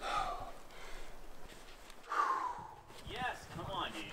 yes, come on, dude.